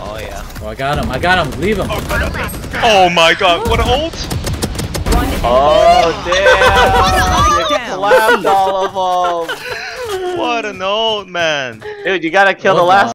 Oh yeah. Oh, I got him. I got him. Leave him. Oh my god, what an ult! Oh damn! you all of them. What an ult, man! Dude, you gotta kill the last